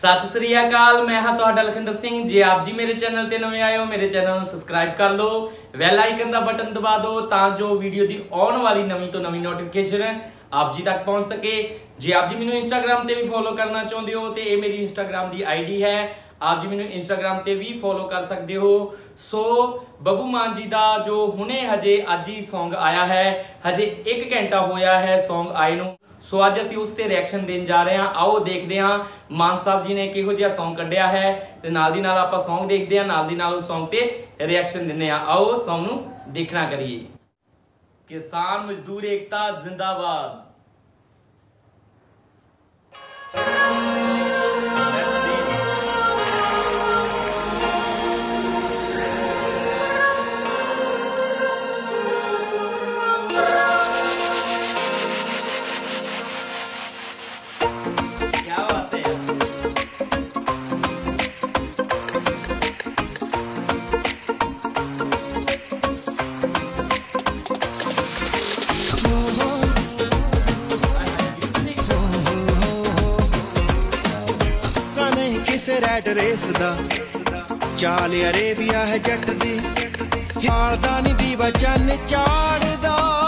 ਸਤਿ ਸ੍ਰੀ ਅਕਾਲ, ਮੈਂ ਹਾਂ ਤੁਹਾਡਾ ਲਖਿੰਦਰ ਸਿੰਘ। ਜੇ ਆਪ ਜੀ ਮੇਰੇ ਚੈਨਲ ਤੇ ਨਵੇਂ ਆਏ ਹੋ, ਮੇਰੇ ਚੈਨਲ ਨੂੰ ਸਬਸਕ੍ਰਾਈਬ ਕਰ ਲਓ। ਬੈਲ ਆਈਕਨ ਦਾ ਬਟਨ ਦਬਾ ਦਿਓ ਤਾਂ ਜੋ ਵੀਡੀਓ ਦੀ ਆਉਣ ਵਾਲੀ ਨਵੀਂ ਤੋਂ ਨਵੀਂ ਨੋਟੀਫਿਕੇਸ਼ਨ ਆਪ ਜੀ ਤੱਕ ਪਹੁੰਚ ਸਕੇ। ਜੇ ਆਪ ਜੀ ਮੈਨੂੰ ਇੰਸਟਾਗ੍ਰam ਤੇ ਵੀ ਫੋਲੋ ਕਰਨਾ ਚਾਹੁੰਦੇ ਹੋ, ਤੇ ਇਹ ਮੇਰੀ ਇੰਸਟਾਗ੍ਰam ਦੀ ਆਈਡੀ ਹੈ। ਆਪ ਜੀ ਮੈਨੂੰ ਇੰਸਟਾਗ੍ਰam ਤੇ ਵੀ ਫੋਲੋ ਕਰ ਸਕਦੇ ਹੋ। ਸੋ ਬੱਬੂ ਮਾਨ ਜੀ ਦਾ ਜੋ ਹੁਣੇ ਹਜੇ ਅੱਜ ਹੀ Song ਆਇਆ ਹੈ, ਹਜੇ 1 ਘੰਟਾ ਹੋਇਆ ਹੈ Song ਆਏ ਨੂੰ। ਸੋ ਅੱਜ ਅਸੀਂ ਉਸ ਤੇ ਰਿਐਕਸ਼ਨ ਦੇਣ ਜਾ ਰਹੇ ਹਾਂ। ਆਓ ਦੇਖਦੇ ਹਾਂ। ਮਾਨ ਸਾਹਿਬ ਜੀ ਨੇ ਕਿਹੋ ਜਿਹਾ Song ਕੱਢਿਆ ਹੈ ਤੇ ਨਾਲ ਦੀ ਨਾਲ ਆਪਾਂ Song ਦੇਖਦੇ ਹਾਂ, ਨਾਲ ਦੀ ਨਾਲ ਉਸ Song ਤੇ ਰਿਐਕਸ਼ਨ ਦਿੰਦੇ ਹਾਂ। ਆਓ Song ਨੂੰ ਦੇਖਣਾ ਕਰੀਏ। ਕਿਸਾਨ ਮਜ਼ਦੂਰ ਏਕਤਾ ਜ਼ਿੰਦਾਬਾਦ। ਰੈਟ ਰੇਸ ਦਾ ਚਾਲ ਅਰੇਬੀਆ ਹੈ ਜੱਟ ਦੀ। ਹਾਲਦਾ ਨਹੀਂ ਦੀਵਾ ਚੰਨ ਚਾੜਦਾ।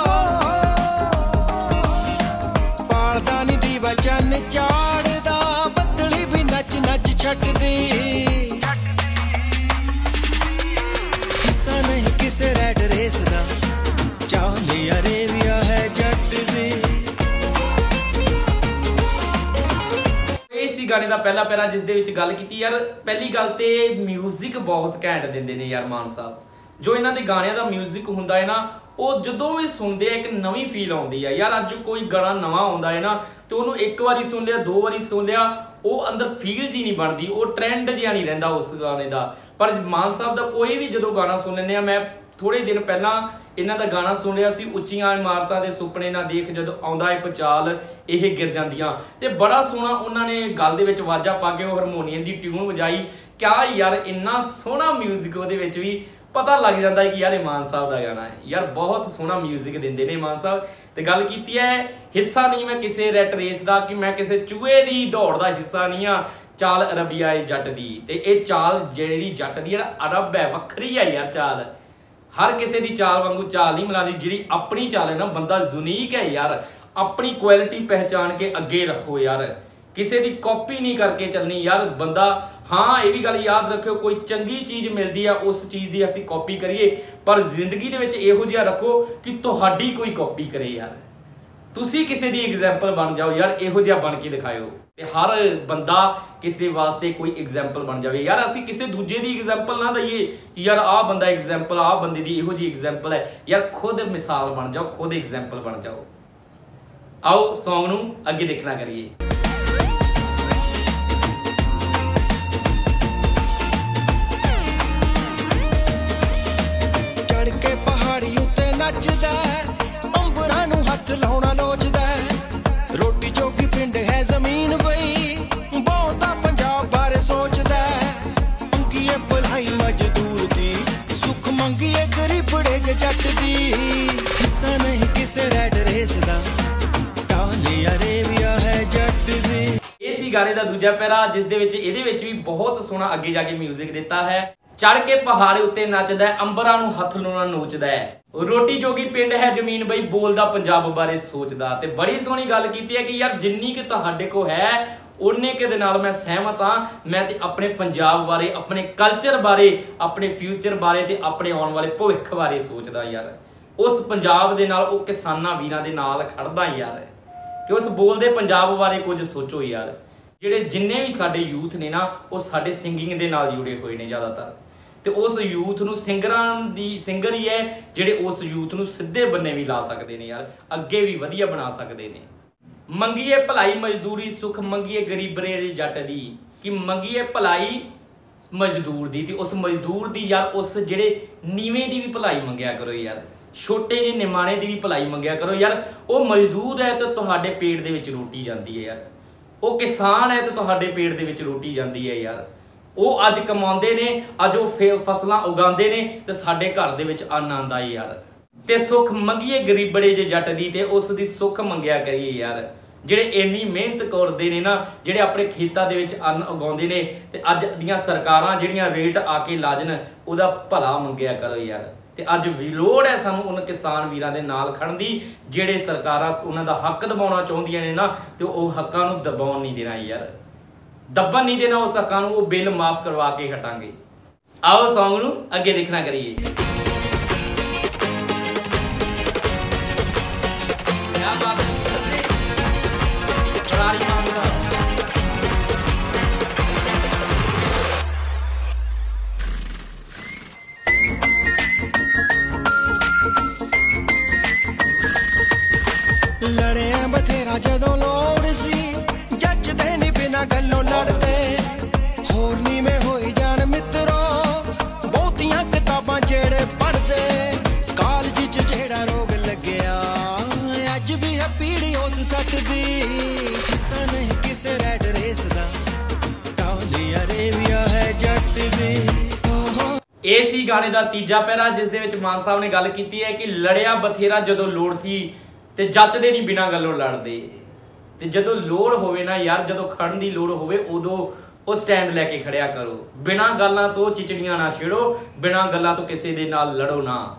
ਸੀ ਗਾਣੇ ਦਾ ਪਹਿਲਾ ਪੈਰਾ ਜਿਸ ਦੇ ਵਿੱਚ ਗੱਲ ਕੀਤੀ ਯਾਰ ਪਹਿਲੀ ਗੱਲ ਤੇ 뮤직 ਬਹੁਤ ਘੈਂਟ ਦਿੰਦੇ ਨੇ ਯਾਰ ਮਾਨ ਸਾਹਿਬ ਜੋ ਇਹਨਾਂ ਦੇ ਗਾਣਿਆਂ ਦਾ 뮤직 ਹੁੰਦਾ ਹੈ ਨਾ ਉਹ ਜਦੋਂ ਵੀ ਸੁਣਦੇ ਆ ਇੱਕ ਨਵੀਂ ਫੀਲ ਆਉਂਦੀ ਆ ਯਾਰ ਅੱਜ ਕੋਈ ਗਾਣਾ ਨਵਾਂ ਆਉਂਦਾ ਹੈ ਨਾ ਤੇ ਉਹਨੂੰ ਇੱਕ ਵਾਰੀ ਸੁਣ ਲਿਆ ਦੋ ਵਾਰੀ ਸੁਣ ਲਿਆ ਉਹ ਅੰਦਰ ਫੀਲ ਜੀ ਨਹੀਂ ਬਣਦੀ ਉਹ ਟ੍ਰੈਂਡ ਜਿਹਾ ਨਹੀਂ ਰਹਿੰਦਾ ਉਸ ਗਾਣੇ ਦਾ ਪਰ ਮਾਨ ਸਾਹਿਬ ਦਾ ਕੋਈ ਵੀ ਜਦੋਂ ਗਾਣਾ ਸੁਣ ਲੈਂਦੇ ਆ ਮੈਂ ਥੋੜੇ ਦਿਨ ਪਹਿਲਾਂ ਇਹਨਾਂ ਦਾ ਗਾਣਾ ਸੁਣ ਰਿਹਾ ਸੀ ਉੱਚੀਆਂ ਇਮਾਰਤਾਂ ਦੇ ਸੁਪਨੇ ਨਾ ਦੇਖ ਜਦੋਂ ਆਉਂਦਾ ਏ ਪਚਾਲ ਇਹ ਗਿਰ ਜਾਂਦੀਆਂ ਤੇ ਬੜਾ ਸੋਹਣਾ ਉਹਨਾਂ ਨੇ ਗੱਲ ਦੇ ਵਿੱਚ ਵਾਜਾ ਪਾ ਕੇ ਉਹ ਹਾਰਮੋਨੀਅਮ ਦੀ ਟਿਊਨ ਵਜਾਈ ਕਿਆ ਯਾਰ ਇੰਨਾ ਸੋਹਣਾ 뮤직 ਉਹਦੇ ਵਿੱਚ ਵੀ ਪਤਾ ਲੱਗ ਜਾਂਦਾ ਹੈ ਕਿ ਯਾਰ ਇਹ ਮਾਨ ਸਾਹਿਬ ਦਾ ਗਾਣਾ ਹੈ ਯਾਰ ਬਹੁਤ ਸੋਹਣਾ 뮤직 ਦਿੰਦੇ ਨੇ ਮਾਨ ਸਾਹਿਬ ਤੇ ਗੱਲ ਕੀਤੀ ਹੈ ਹਿੱਸਾ ਨਹੀਂ ਮੈਂ ਕਿਸੇ ਰੈਟ ਰੇਸ ਦਾ ਕਿ ਮੈਂ ਕਿਸੇ ਚੂਹੇ ਦੀ ਦੌੜ ਦਾ ਹਿੱਸਾ ਨਹੀਂ ਆ ਚਾਲ ਅਰਬੀਆ ਏ ਜੱਟ ਦੀ ਤੇ ਇਹ ਚਾਲ ਜਿਹੜੀ ਜੱਟ ਦੀ ਜਿਹੜਾ ਅਰਬ ਹੈ ਵੱਖਰੀ ਹੈ ਯਾਰ ਚਾਲ ਹਰ ਕਿਸੇ ਦੀ ਚਾਲ ਵਾਂਗੂ ਚਾਲ ਨਹੀਂ ਮਿਲਾਦੀ ਜਿਹੜੀ ਆਪਣੀ ਚਾਲ ਹੈ ਨਾ, ਬੰਦਾ ਯੂਨੀਕ ਹੈ ਯਾਰ। ਆਪਣੀ ਕੁਆਲਿਟੀ ਪਹਿਚਾਨ ਕੇ ਅੱਗੇ ਰੱਖੋ ਯਾਰ। ਕਿਸੇ ਦੀ ਕਾਪੀ ਨਹੀਂ ਕਰਕੇ ਚੱਲਣੀ ਯਾਰ। ਬੰਦਾ, ਹਾਂ, ਇਹ ਵੀ ਗੱਲ ਯਾਦ ਰੱਖਿਓ, ਕੋਈ ਚੰਗੀ ਚੀਜ਼ ਮਿਲਦੀ ਆ, ਉਸ ਚੀਜ਼ ਦੀ ਅਸੀਂ ਕਾਪੀ ਕਰੀਏ, ਪਰ ਜ਼ਿੰਦਗੀ ਦੇ ਵਿੱਚ ਇਹੋ ਜਿਹਾ ਰੱਖੋ ਕਿ ਤੁਹਾਡੀ ਕੋਈ ਕਾਪੀ ਕਰੇ ਯਾਰ। ਤੁਸੀਂ ਕਿਸੇ ਦੀ ਐਗਜ਼ਾਮਪਲ ਬਣ ਜਾਓ, ਯਾਰ ਇਹੋ ਜਿਹਾ ਬਣ ਕੇ ਦਿਖਾਇਓ। ਤੇ ਹਰ ਬੰਦਾ ਕਿਸੇ ਵਾਸਤੇ ਕੋਈ ਐਗਜ਼ਾਮਪਲ ਬਣ ਜਾਵੇ। ਯਾਰ ਅਸੀਂ ਕਿਸੇ ਦੂਜੇ ਦੀ ਐਗਜ਼ਾਮਪਲ ਨਾ ਦਈਏ ਕਿ ਯਾਰ ਆਹ ਬੰਦਾ ਐਗਜ਼ਾਮਪਲ ਆਹ ਬੰਦੇ ਦੀ ਇਹੋ ਜਿਹੀ ਐਗਜ਼ਾਮਪਲ ਹੈ। ਯਾਰ ਖੁਦ ਮਿਸਾਲ ਬਣ ਜਾਓ, ਖੁਦ ਐਗਜ਼ਾਮਪਲ ਬਣ ਜਾਓ। ਆਓ ਸੌਂਗ ਨੂੰ ਅੱਗੇ ਦੇਖਣਾ ਕਰੀਏ। ਇਹ ਗਾਣੇ ਦਾ ਦੂਜਾ ਪੈਰਾ ਜਿਸ ਦੇ ਵਿੱਚ ਇਹਦੇ ਵਿੱਚ ਵੀ ਬਹੁਤ ਸੋਹਣਾ ਅੱਗੇ ਜਾ ਕੇ 뮤직 ਦਿੱਤਾ ਹੈ। ਚੜ ਕੇ ਪਹਾੜ ਉੱਤੇ ਨੱਚਦਾ ਹੈ, ਅੰਬਰਾਂ ਨੂੰ ਹੱਥ ਲਾਉਣਾ ਨੋਚਦਾ ਹੈ। ਰੋਟੀ ਜੋਗੀ ਪਿੰਡ ਹੈ ਜ਼ਮੀਨ ਬਈ, ਬੋਲਦਾ ਪੰਜਾਬ ਬਾਰੇ ਸੋਚਦਾ। ਤੇ ਬੜੀ ਸੋਹਣੀ ਗੱਲ ਕੀਤੀ ਹੈ ਕਿ ਯਾਰ ਜਿੰਨੀ ਕਿ ਤੁਹਾਡੇ ਕੋ ਹੈ ਉਨੇ ਕੇ ਦੇ ਨਾਲ ਮੈਂ ਸਹਿਮਤ ਹਾਂ। ਮੈਂ ਤੇ ਆਪਣੇ ਪੰਜਾਬ ਬਾਰੇ, ਆਪਣੇ ਕਲਚਰ ਬਾਰੇ, ਆਪਣੇ ਫਿਊਚਰ ਬਾਰੇ ਤੇ ਆਪਣੇ ਆਉਣ ਵਾਲੇ ਭਵਿੱਖ ਬਾਰੇ ਸੋਚਦਾ ਯਾਰ। ਉਸ ਪੰਜਾਬ ਦੇ ਨਾਲ, ਉਹ ਕਿਸਾਨਾਂ ਵੀਰਾਂ ਦੇ ਨਾਲ ਖੜਦਾ ਯਾਰ। ਕਿ ਉਸ ਬੋਲਦੇ ਪੰਜਾਬ ਬਾਰੇ ਕੁਝ ਸੋਚੋ ਯਾਰ। ਜਿਹੜੇ ਜਿੰਨੇ ਵੀ ਸਾਡੇ ਯੂਥ ਨੇ ਨਾ, ਉਹ ਸਾਡੇ ਸਿੰਗਿੰਗ ਦੇ ਨਾਲ ਜੁੜੇ ਹੋਏ ਨੇ ਜ਼ਿਆਦਾਤਰ। ਤੇ ਉਸ ਯੂਥ ਨੂੰ ਸਿੰਗਰਾਂ ਦੀ, ਸਿੰਗਰ ਹੀ ਹੈ, ਜਿਹੜੇ ਉਸ ਯੂਥ ਨੂੰ ਸਿੱਧੇ ਬੰਨੇ ਵੀ ਲਾ ਸਕਦੇ ਨੇ ਯਾਰ, ਅੱਗੇ ਵੀ ਵਧੀਆ ਬਣਾ ਸਕਦੇ ਨੇ। ਮੰਗੀਏ ਭਲਾਈ ਮਜ਼ਦੂਰੀ ਸੁਖ, ਮੰਗੀਏ ਗਰੀਬਰੇ ਦੇ ਜੱਟ ਦੀ। ਕਿ ਮੰਗੀਏ ਭਲਾਈ ਮਜ਼ਦੂਰ ਦੀ ਤੇ ਉਸ ਮਜ਼ਦੂਰ ਦੀ ਯਾਰ, ਉਸ ਜਿਹੜੇ ਨੀਵੇਂ ਦੀ ਵੀ ਭਲਾਈ ਮੰਗਿਆ ਕਰੋ ਯਾਰ। ਛੋਟੇ ਜਿਹੇ ਨਿਮਾਣੇ ਦੀ ਵੀ ਭਲਾਈ ਮੰਗਿਆ ਕਰੋ ਯਾਰ। ਉਹ ਮਜ਼ਦੂਰ ਹੈ ਤੇ ਤੁਹਾਡੇ ਪੇਟ ਦੇ ਵਿੱਚ ਰੋਟੀ ਜਾਂਦੀ ਹੈ ਯਾਰ। ਉਹ ਕਿਸਾਨ ਹੈ ਤੇ ਤੁਹਾਡੇ ਪੇਟ ਦੇ ਵਿੱਚ ਰੋਟੀ ਜਾਂਦੀ ਹੈ ਯਾਰ। ਉਹ ਅੱਜ ਕਮਾਉਂਦੇ ਨੇ, ਅੱਜ ਉਹ ਫੇ- ਫਸਲਾਂ ਉਗਾਉਂਦੇ ਨੇ ਤੇ ਸਾਡੇ ਘਰ ਦੇ ਵਿੱਚ ਅੰਨ ਆਂਦਾ ਏ ਯਾਰ। ਤੇ ਸੁੱਖ ਮੰਗੀਏ ਗਰੀਬੜੇ ਜੇ ਜੱਟ ਦੀ ਤੇ ਉਸ ਦੀ ਸੁੱਖ ਮੰਗਿਆ ਕਰੀਏ ਯਾਰ। ਜਿਹੜੇ ਇੰਨੀ ਮਿਹਨਤ ਕਰਦੇ ਨੇ ਨਾ, ਜਿਹੜੇ ਆਪਣੇ ਖੇਤਾਂ ਦੇ ਵਿੱਚ ਅੰਨ ਉਗਾਉਂਦੇ ਨੇ ਤੇ ਅੱਜ ਦੀਆਂ ਸਰਕਾਰਾਂ ਜਿਹੜੀਆਂ ਰੇਟ ਆ ਕੇ ਲਾਜਨ, ਉਹਦਾ ਭਲਾ ਮੰਗਿਆ ਕਰੋ ਯਾਰ। ਤੇ ਅੱਜ ਵੀ ਲੋੜ ਹੈ ਸਾਨੂੰ ਉਹਨਾਂ ਕਿਸਾਨ ਵੀਰਾਂ ਦੇ ਨਾਲ ਖੜਨ ਦੀ, ਜਿਹੜੇ ਸਰਕਾਰਾਂ ਉਹਨਾਂ ਦਾ ਹੱਕ ਦਬਾਉਣਾ ਚਾਹੁੰਦੀਆਂ ਨੇ ਨਾ, ਤੇ ਉਹ ਹੱਕਾਂ ਨੂੰ ਦਬਾਉਣ ਨਹੀਂ ਦੇਣਾ ਯਾਰ। ਦੱਬਣ ਨਹੀਂ ਦੇਣਾ ਉਸ ਹੱਕਾਂ ਨੂੰ, ਉਹ ਬਿੱਲ ਮਾਫ ਕਰਵਾ ਕੇ ਹਟਾਂਗੇ। ਆਓ ਸੌਂਗ ਨੂੰ ਅੱਗੇ ਦੇਖਣਾ ਕਰੀਏ। ਇਹ ਗਾਣੇ ਦਾ ਤੀਜਾ ਪੈਰਾ ਜਿਸ ਦੇ ਵਿੱਚ ਮਾਨ ਸਾਹਿਬ ਨੇ ਗੱਲ ਕੀਤੀ ਹੈ ਕਿ ਲੜਿਆ ਬਥੇਰਾ ਜਦੋਂ ਲੋੜ ਸੀ ਤੇ ਜੱਚਦੇ ਨਹੀਂ ਬਿਨਾਂ ਗੱਲੋਂ ਲੜਦੇ। ਤੇ ਜਦੋਂ ਲੋੜ ਹੋਵੇ ਨਾ ਯਾਰ, ਜਦੋਂ ਖੜਨ ਦੀ ਲੋੜ ਹੋਵੇ, ਉਦੋਂ ਉਹ ਸਟੈਂਡ ਲੈ ਕੇ ਖੜਿਆ ਕਰੋ। ਬਿਨਾਂ ਗੱਲਾਂ ਤੋਂ ਚਿਚੜੀਆਂ ਨਾ ਛੇੜੋ, ਬਿਨਾਂ ਗੱਲਾਂ ਤੋਂ ਕਿਸੇ ਦੇ ਨਾਲ ਲੜੋ ਨਾ।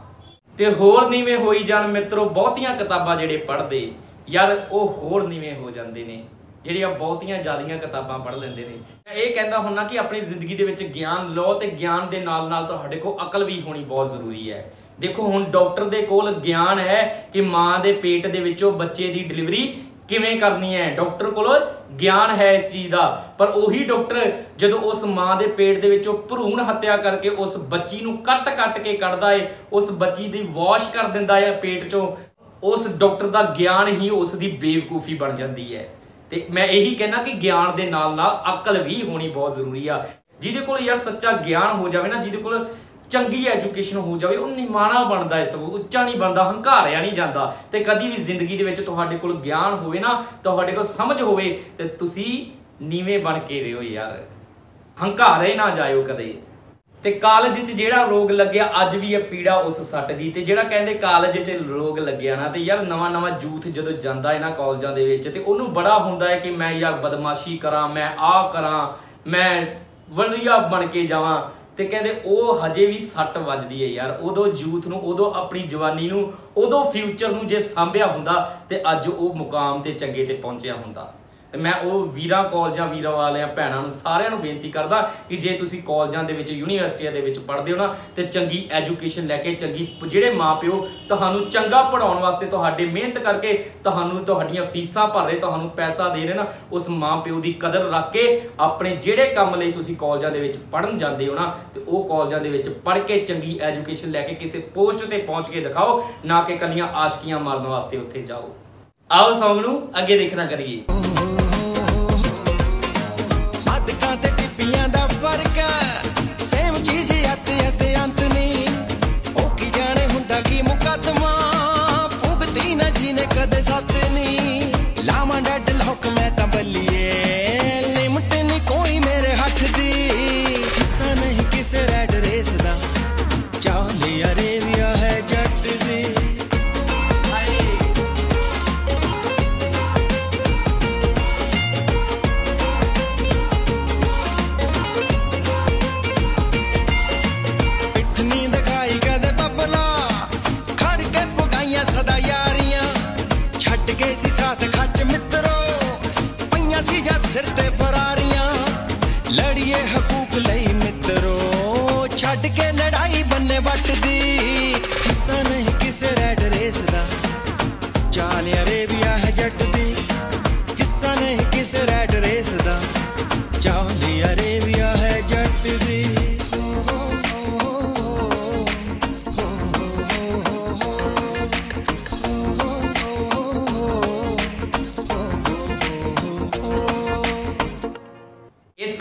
ਤੇ ਹੋਰ ਨੀਵੇਂ ਹੋਈ ਜਾਣ ਮਿੱਤਰੋ, ਬਹੁਤੀਆਂ ਕਿਤਾਬਾਂ ਜਿਹੜੇ ਪੜ੍ਹਦੇ, ਯਾਰ ਉਹ ਹੋਰ ਨੀਵੇਂ ਹੋ ਜਾਂਦੇ ਨੇ। ਜਿਹੜੀਆਂ ਬਹੁਤੀਆਂ ਜ਼ਿਆਦੀਆਂ ਕਿਤਾਬਾਂ ਪੜ੍ਹ ਲੈਂਦੇ ਨੇ। ਮੈਂ ਇਹ ਕਹਿੰਦਾ ਹੁੰਨਾ ਕਿ ਆਪਣੀ ਜ਼ਿੰਦਗੀ ਦੇ ਵਿੱਚ ਗਿਆਨ ਲਓ ਤੇ ਗਿਆਨ ਦੇ ਨਾਲ ਨਾਲ ਤੁਹਾਡੇ ਕੋਲ ਅਕਲ ਵੀ ਹੋਣੀ ਬਹੁਤ ਜ਼ਰੂਰੀ ਹੈ। ਦੇਖੋ, ਹੁਣ ਡਾਕਟਰ ਦੇ ਕੋਲ ਗਿਆਨ ਹੈ ਕਿ ਮਾਂ ਦੇ ਪੇਟ ਦੇ ਵਿੱਚੋਂ ਬੱਚੇ ਦੀ ਡਿਲੀਵਰੀ ਕਿਵੇਂ ਕਰਨੀ ਹੈ। ਡਾਕਟਰ ਕੋਲ ਗਿਆਨ ਹੈ ਇਸ ਚੀਜ਼ ਦਾ, ਪਰ ਉਹੀ ਡਾਕਟਰ ਜਦੋਂ ਉਸ ਮਾਂ ਦੇ ਪੇਟ ਦੇ ਵਿੱਚੋਂ ਭਰੂਣ ਹੱਤਿਆ ਕਰਕੇ ਉਸ ਬੱਚੀ ਨੂੰ ਕੱਟ-ਕੱਟ ਕੇ ਕੱਢਦਾ ਏ, ਉਸ ਬੱਚੀ ਦੀ ਵਾਸ਼ ਕਰ ਦਿੰਦਾ ਹੈ ਪੇਟ ਚੋਂ, ਉਸ ਡਾਕਟਰ ਦਾ ਗਿਆਨ ਹੀ ਉਸ ਦੀ ਬੇਵਕੂਫੀ ਬਣ ਜਾਂਦੀ ਹੈ। ਤੇ ਮੈਂ ਇਹੀ ਕਹਿਣਾ ਕਿ ਗਿਆਨ ਦੇ ਨਾਲ ਨਾਲ ਅਕਲ ਵੀ ਹੋਣੀ ਬਹੁਤ ਜ਼ਰੂਰੀ ਆ। ਜਿਹਦੇ ਕੋਲ ਯਾਰ ਸੱਚਾ ਗਿਆਨ ਹੋ ਜਾਵੇ ਨਾ, ਜਿਹਦੇ ਕੋਲ ਚੰਗੀ ਐਜੂਕੇਸ਼ਨ ਹੋ ਜਾਵੇ, ਉਹ ਨਿਮਾਣਾ ਬਣਦਾ ਇਸ ਸਭ ਉੱਚਾ ਨਹੀਂ ਬਣਦਾ, ਹੰਕਾਰਿਆ ਨਹੀਂ ਜਾਂਦਾ। ਤੇ ਕਦੀ ਵੀ ਜ਼ਿੰਦਗੀ ਦੇ ਵਿੱਚ ਤੁਹਾਡੇ ਕੋਲ ਗਿਆਨ ਹੋਵੇ ਨਾ, ਤੁਹਾਡੇ ਕੋਲ ਸਮਝ ਹੋਵੇ, ਤੇ ਤੁਸੀਂ ਨੀਵੇਂ ਬਣ ਕੇ ਰਹੋ ਯਾਰ। ਹੰਕਾਰੇ ਨਾ ਜਾਇਓ ਕਦੇ। ਤੇ ਕਾਲਜ 'ਚ ਜਿਹੜਾ ਰੋਗ ਲੱਗਿਆ, ਅੱਜ ਵੀ ਇਹ ਪੀੜਾ ਉਸ ਸੱਟ ਦੀ। ਤੇ ਜਿਹੜਾ ਕਹਿੰਦੇ ਕਾਲਜ 'ਚ ਰੋਗ ਲੱਗਿਆ ਨਾ, ਤੇ ਯਾਰ ਨਵਾਂ ਨਵਾਂ ਯੂਥ ਜਦੋਂ ਜਾਂਦਾ ਇਹਨਾਂ ਨਾ ਕਾਲਜਾਂ ਦੇ ਵਿੱਚ, ਤੇ ਉਹਨੂੰ ਬੜਾ ਹੁੰਦਾ ਹੈ ਕਿ ਮੈਂ ਯਾਰ ਬਦਮਾਸ਼ੀ ਕਰਾਂ, ਮੈਂ ਆਹ ਕਰਾਂ, ਮੈਂ ਵਧੀਆ ਬਣ ਕੇ ਜਾਵਾਂ। ਤੇ ਕਹਿੰਦੇ ਉਹ ਹਜੇ ਵੀ ਸੱਟ ਵੱਜਦੀ ਹੈ ਯਾਰ। ਉਦੋਂ ਯੂਥ ਨੂੰ, ਉਦੋਂ ਆਪਣੀ ਜਵਾਨੀ ਨੂੰ, ਉਦੋਂ ਫਿਊਚਰ ਨੂੰ ਜੇ ਸਾਂਭਿਆ ਹੁੰਦਾ, ਤੇ ਅੱਜ ਉਹ ਮੁਕਾਮ ਤੇ ਚੰਗੇ ਤੇ ਪਹੁੰਚਿਆ ਹੁੰਦਾ। ਤੇ ਮੈਂ ਉਹ ਵੀਰਾਂ ਕਾਲਜਾਂ ਵੀਰਾਂ ਵਾਲਿਆਂ ਭੈਣਾਂ ਨੂੰ ਸਾਰਿਆਂ ਨੂੰ ਬੇਨਤੀ ਕਰਦਾ ਕਿ ਜੇ ਤੁਸੀਂ ਕਾਲਜਾਂ ਦੇ ਵਿੱਚ, ਯੂਨੀਵਰਸਿਟੀਆਂ ਦੇ ਵਿੱਚ ਪੜ੍ਹਦੇ ਹੋ ਨਾ, ਤੇ ਚੰਗੀ ਐਜੂਕੇਸ਼ਨ ਲੈ ਕੇ, ਚੰਗੀ ਜਿਹੜੇ ਮਾਪਿਓ ਤੁਹਾਨੂੰ ਚੰਗਾ ਪੜਾਉਣ ਵਾਸਤੇ ਤੁਹਾਡੇ ਮਿਹਨਤ ਕਰਕੇ ਤੁਹਾਨੂੰ, ਤੁਹਾਡੀਆਂ ਫੀਸਾਂ ਭਰ ਰਹੇ, ਤੁਹਾਨੂੰ ਪੈਸਾ ਦੇ ਰਹੇ ਨਾ, ਉਸ ਮਾਪਿਓ ਦੀ ਕਦਰ ਰੱਖ ਕੇ ਆਪਣੇ ਜਿਹੜੇ ਕੰਮ ਲਈ ਤੁਸੀਂ ਕਾਲਜਾਂ ਦੇ ਵਿੱਚ ਪੜ੍ਹਨ ਜਾਂਦੇ ਹੋ ਨਾ, ਤੇ ਉਹ ਕਾਲਜਾਂ ਦੇ ਵਿੱਚ ਪੜ੍ਹ ਕੇ ਚੰਗੀ ਐਜੂਕੇਸ਼ਨ ਲੈ ਕੇ ਕਿਸੇ ਪੋਸਟ ਤੇ ਪਹੁੰਚ ਕੇ ਦਿਖਾਓ, ਨਾ ਕਿ ਕੱਲੀਆਂ ਆਸ਼ਕੀਆਂ ਮਾਰਨ ਵਾਸਤੇ ਉੱਥੇ ਜਾਓ। ਆਓ ਸੌਂਗ ਨੂੰ ਅੱਗੇ ਦੇਖਣਾ ਕਰੀਏ। ਹਿੱਸਾ ਨਹੀਂ ਕਿਸੇ ਰੈਡ ਰੇਸ ਦਾ। ਚਾਲ ਅਰੇਬੀਆ ਹੈ ਜੱਟ ਦੀ। ਹਿੱਸਾ ਨਹੀਂ ਕਿਸੇ ਰੈਡ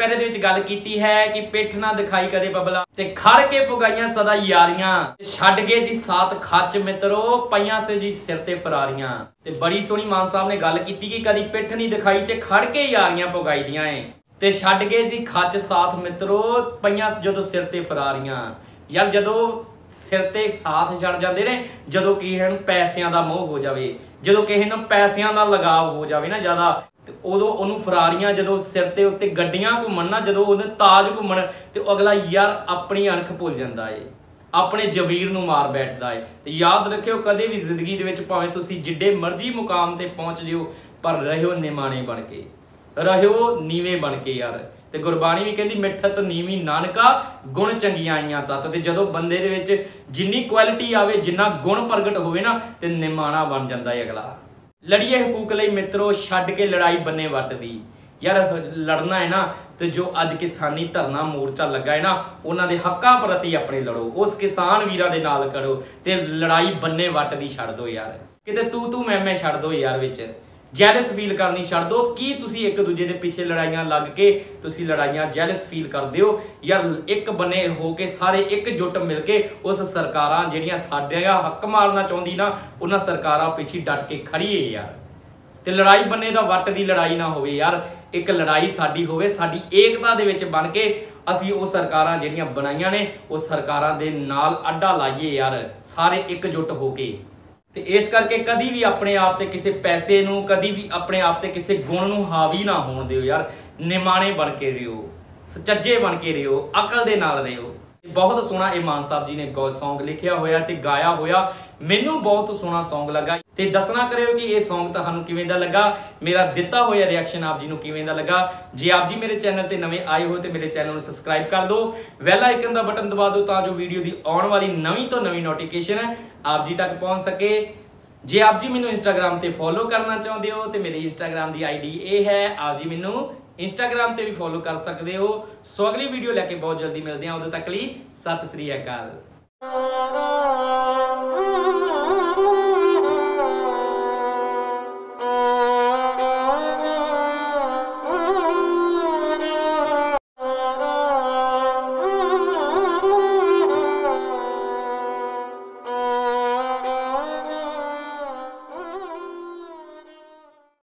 ਇਸ ਦੇ ਵਿੱਚ ਗੱਲ ਕੀਤੀ ਹੈ ਕਿ ਪਿੱਠ ਨਾ ਦਿਖਾਈ ਕਦੇ ਬਬਲਾ। ਤੇ ਖੜ ਕੇ ਪੁਗਾਈਆਂ ਸਦਾ ਯਾਰੀਆਂ। ਛੱਡ ਗਏ ਜੀ ਸਾਥ ਖੱਚ ਮਿੱਤਰੋ, ਪਈਆਂ ਸੇ ਜੀ ਸਿਰ ਤੇ ਫਰਾਰੀਆਂ। ਤੇ ਬੜੀ ਸੋਹਣੀ ਮਾਨ ਸਾਹਿਬ ਨੇ ਗੱਲ ਕੀਤੀ ਕਿ ਕਦੀ ਪਿੱਠ ਨਹੀਂ ਦਿਖਾਈ ਤੇ ਖੜ ਕੇ ਯਾਰੀਆਂ ਪੁਗਾਈ ਏ ਤੇ ਛੱਡ ਗਏ ਸੀ ਖੱਚ ਸਾਥ ਮਿੱਤਰੋ, ਪਈਆਂ ਜਦੋਂ ਸਿਰ ਤੇ ਫਰਾਰੀਆਂ। ਯਾਰ ਜਦੋਂ ਸਿਰ ਤੇ ਸਾਥ ਛੱਡ ਜਾਂਦੇ ਨੇ, ਜਦੋਂ ਕਿਸੇ ਨੂੰ ਪੈਸਿਆਂ ਦਾ ਮੋਹ ਹੋ ਜਾਵੇ, ਜਦੋਂ ਕਿਸੇ ਨੂੰ ਪੈਸਿਆਂ ਦਾ ਲਗਾਵ ਹੋ ਜਾਵੇ ਨਾ ਜ਼ਿਆਦਾ ਤੇ ਉਦੋਂ ਉਹਨੂੰ ਫਰਾਰੀਆਂ ਜਦੋਂ ਸਿਰ ਤੇ ਉੱਤੇ ਗੱਡੀਆਂ ਘੁੰਮਣ ਨਾ, ਜਦੋਂ ਉਹਦੇ ਤਾਜ ਘੁੰਮਣ, ਤੇ ਉਹ ਅਗਲਾ ਯਾਰ ਆਪਣੀ ਅਣਖ ਭੁੱਲ ਜਾਂਦਾ ਏ। ਆਪਣੇ ਜ਼ਮੀਰ ਨੂੰ ਮਾਰ ਬੈਠਦਾ ਏ। ਤੇ ਯਾਦ ਰੱਖਿਓ, ਕਦੇ ਵੀ ਜ਼ਿੰਦਗੀ ਦੇ ਵਿੱਚ ਭਾਵੇਂ ਤੁਸੀਂ ਜਿੱਡੇ ਮਰਜ਼ੀ ਮੁਕਾਮ ਤੇ ਪਹੁੰਚ ਜਿਓ, ਪਰ ਰਹਿਓ ਨਿਮਾਣੇ ਬਣ ਕੇ। ਰਹਿਓ ਨੀਵੇਂ ਬਣ ਕੇ ਯਾਰ। ਤੇ ਗੁਰਬਾਣੀ ਵੀ ਕਹਿੰਦੀ, ਮਿੱਠਤ ਨੀਵੀਂ ਨਾਨਕਾ, ਗੁਣ ਚੰਗੀਆਂ ਆਈਆਂ ਤਤ। ਤੇ ਜਦੋਂ ਬੰਦੇ ਦੇ ਵਿੱਚ ਜਿੰਨੀ ਕੁਆਲਿਟੀ ਆਵੇ, ਜਿੰਨਾ ਗੁਣ ਪ੍ਰਗਟ ਹੋਵੇ ਨਾ, ਤੇ ਨਿਮਾਣਾ ਬਣ ਜਾਂਦਾ ਏ ਅਗਲਾ। ਲੜੀਏ ਹਕੂਕ ਲਈ ਮਿੱਤਰੋ, ਛੱਡ ਕੇ ਲੜਾਈ ਬੰਨੇ ਵੱਟ ਦੀ ਯਾਰ, ਲੜਨਾ ਹੈ ਨਾ, ਤੇ ਜੋ ਅੱਜ ਕਿਸਾਨੀ ਧਰਨਾ ਮੋਰਚਾ ਲੱਗਾ ਹੈ ਨਾ, ਉਹਨਾਂ ਦੇ ਹੱਕਾਂ ਪ੍ਰਤੀ ਆਪਣੇ ਲੜੋ। ਉਸ ਕਿਸਾਨ ਵੀਰਾਂ ਦੇ ਨਾਲ ਕਰੋ ਤੇ ਲੜਾਈ ਬੰਨੇ ਵੱਟ ਦੀ ਛੱਡ ਦਿਓ ਯਾਰ। ਕਿਤੇ ਤੂੰ ਤੂੰ ਮੈਂ ਮੈਂ ਛੱਡ ਦਿਓ ਯਾਰ ਵਿੱਚ। ਜੈਲਸ ਫੀਲ ਕਰਨੀ ਛੱਡ ਦਿਓ। ਕੀ ਤੁਸੀਂ ਇੱਕ ਦੂਜੇ ਦੇ ਪਿੱਛੇ ਲੜਾਈਆਂ ਲੱਗ ਕੇ ਤੁਸੀਂ ਲੜਾਈਆਂ ਜੈਲਸ ਫੀਲ ਕਰਦੇ ਹੋ? ਯਾਰ, ਇੱਕ ਬੰਨੇ ਹੋ ਕੇ ਸਾਰੇ ਇੱਕ ਇਕਜੁੱਟ ਮਿਲ ਕੇ ਉਸ ਸਰਕਾਰਾਂ ਜਿਹੜੀਆਂ ਸਾਡੇ ਹੱਕ ਮਾਰਨਾ ਚਾਹੁੰਦੀ ਨਾ, ਉਹਨਾਂ ਸਰਕਾਰਾਂ ਪਿੱਛੇ ਡਟ ਕੇ ਖੜੀਏ ਯਾਰ। ਤੇ ਲੜਾਈ ਬੰਨੇ ਦਾ ਵੱਟ ਦੀ ਲੜਾਈ ਨਾ ਹੋਵੇ ਯਾਰ। ਇੱਕ ਲੜਾਈ ਸਾਡੀ ਹੋਵੇ, ਸਾਡੀ ਏਕਤਾ ਦੇ ਵਿੱਚ ਬਣ ਕੇ ਅਸੀਂ ਉਹ ਸਰਕਾਰਾਂ ਜਿਹੜੀਆਂ ਬਣਾਈਆਂ ਨੇ, ਉਹ ਸਰਕਾਰਾਂ ਦੇ ਨਾਲ ਅੱਡਾ ਲਾਈਏ ਯਾਰ। ਸਾਰੇ ਇਕਜੁੱਟ ਹੋ ਕੇ। ਤੇ ਇਸ ਕਰਕੇ ਕਦੀ ਵੀ ਆਪਣੇ ਆਪ ਤੇ ਕਿਸੇ ਪੈਸੇ ਨੂੰ, ਕਦੀ ਵੀ ਆਪਣੇ ਆਪ ਤੇ ਕਿਸੇ ਗੁਣ ਨੂੰ ਹਾਵੀ ਨਾ ਹੋਣ ਦਿਓ ਯਾਰ। ਨਿਮਾਣੇ ਬਣ ਕੇ ਰਿਓ ਸੱਚੇ ਬਣ ਕੇ ਰਿਓ, ਅਕਲ ਦੇ ਨਾਲ ਰਿਓ। ਬਹੁਤ ਸੋਹਣਾ ਇਮਾਨ ਸਾਹਿਬ ਜੀ ਨੇ ਗੋ ਲਿਖਿਆ ਹੋਇਆ ਤੇ ਗਾਇਆ ਹੋਇਆ। ਮੈਨੂੰ ਬਹੁਤ ਸੋਹਣਾ Song ਲੱਗਾ। ਤੇ ਦੱਸਣਾ ਕਰਿਓ ਕਿ ਇਹ Song ਤੁਹਾਨੂੰ ਕਿਵੇਂ ਦਾ ਲੱਗਾ? ਮੇਰਾ ਦਿੱਤਾ ਹੋਇਆ ਰਿਐਕਸ਼ਨ ਆਪ ਜੀ ਨੂੰ ਕਿਵੇਂ ਦਾ ਲੱਗਾ? ਜੇ ਆਪ ਜੀ ਮੇਰੇ ਚੈਨਲ ਤੇ ਨਵੇਂ ਆਏ ਹੋ ਤੇ ਮੇਰੇ ਚੈਨਲ ਨੂੰ ਸਬਸਕ੍ਰਾਈਬ ਕਰ ਦਿਓ। ਵੈਲ ਆਈਕਨ ਦਾ ਬਟਨ ਦਬਾ ਦਿਓ ਤਾਂ ਜੋ ਵੀਡੀਓ ਦੀ ਆਉਣ ਵਾਲੀ ਨਵੀਂ ਤੋਂ ਨਵੀਂ ਨੋਟੀਫਿਕੇਸ਼ਨ ਆਪ ਜੀ ਤੱਕ ਪਹੁੰਚ ਸਕੇ। ਜੇ ਆਪ ਜੀ ਮੈਨੂੰ ਇੰਸਟਾਗ੍ਰam ਤੇ ਫੋਲੋ ਕਰਨਾ ਚਾਹੁੰਦੇ ਹੋ ਤੇ ਮੇਰੀ ਇੰਸਟਾਗ੍ਰam ਦੀ ਆਈਡੀ ਇਹ ਹੈ। ਆਪ ਜੀ ਮੈਨੂੰ ਇੰਸਟਾਗ੍ਰam ਤੇ ਵੀ ਫੋਲੋ ਕਰ ਸਕਦੇ ਹੋ। ਸੋ ਅਗਲੀ ਵੀਡੀਓ ਲੈ ਕੇ ਬਹੁਤ ਜਲਦੀ ਮਿਲਦੇ ਹਾਂ। ਉਦੋਂ ਤੱਕ ਲਈ ਸਤਿ ਸ੍ਰੀ ਅਕਾਲ।